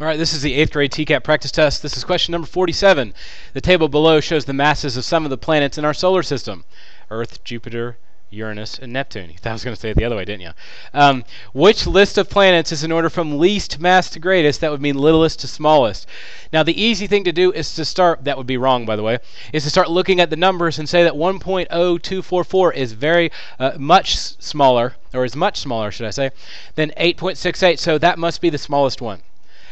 All right, this is the 8th grade TCAP practice test. This is question number 47. The table below shows the masses of some of the planets in our solar system. Earth, Jupiter, Uranus, and Neptune. I was going to say it the other way, didn't you? Um, which list of planets is in order from least mass to greatest? That would mean littlest to smallest. Now, the easy thing to do is to start, that would be wrong, by the way, is to start looking at the numbers and say that 1.0244 is very uh, much smaller, or is much smaller, should I say, than 8.68, so that must be the smallest one.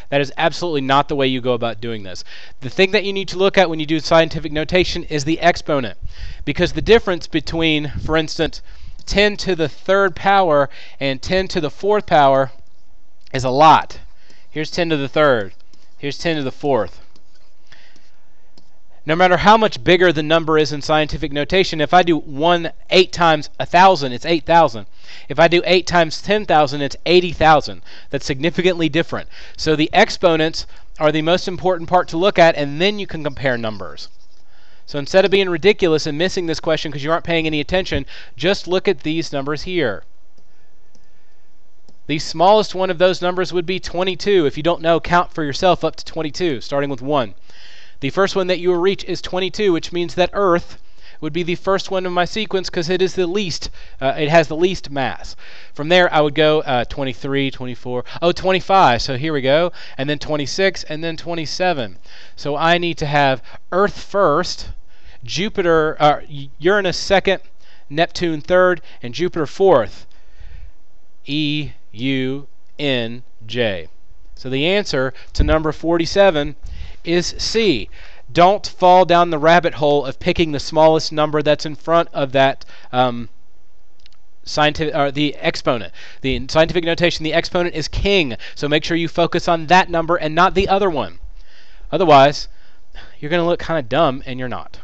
That is absolutely not the way you go about doing this. The thing that you need to look at when you do scientific notation is the exponent. Because the difference between, for instance, 10 to the third power and 10 to the fourth power is a lot. Here's 10 to the third. Here's 10 to the fourth. No matter how much bigger the number is in scientific notation, if I do 1 8 times a 1,000, it's 8,000. If I do 8 times 10,000, it's 80,000. That's significantly different. So the exponents are the most important part to look at, and then you can compare numbers. So instead of being ridiculous and missing this question because you aren't paying any attention, just look at these numbers here. The smallest one of those numbers would be 22. If you don't know, count for yourself up to 22, starting with 1. The first one that you will reach is 22, which means that Earth would be the first one in my sequence because it is the least, uh, it has the least mass. From there, I would go uh, 23, 24, oh, 25. So here we go. And then 26, and then 27. So I need to have Earth first, Jupiter, uh, Uranus second, Neptune third, and Jupiter fourth. E, U, N, J. So the answer to number 47 is C. Don't fall down the rabbit hole of picking the smallest number that's in front of that um, scientific or the exponent. The scientific notation, the exponent is king. So make sure you focus on that number and not the other one. Otherwise, you're going to look kind of dumb, and you're not.